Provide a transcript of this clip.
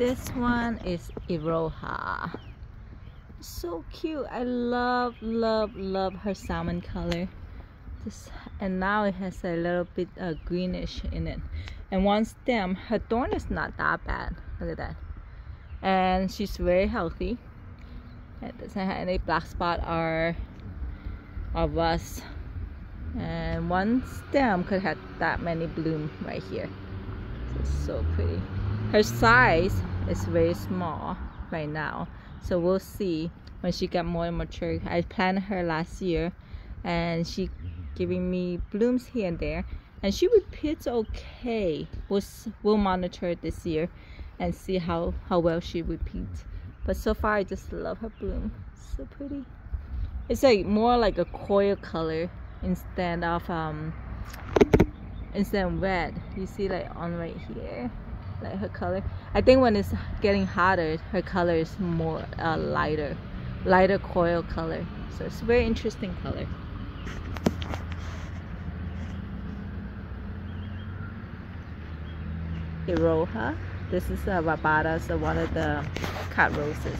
this one is Iroha. So cute. I love love love her salmon color. This and now it has a little bit uh, greenish in it. And one stem her thorn is not that bad. Look at that. And she's very healthy. It doesn't have any black spot or or rust and one stem could have that many bloom right here. So pretty. Her size is very small right now. So we'll see when she get more mature. I planted her last year and she giving me blooms here and there and she repeats okay. We'll, we'll monitor this year and see how how well she repeats. But so far i just love her bloom. So pretty. It's like more like a coil color instead of um instead of red. You see like on right here like her color i think when it's getting hotter her color is more uh, lighter lighter coil color so it's a very interesting color Iroha. This is a uh, Rabata, so one of the cut roses.